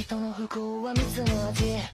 人の不幸は蜜の味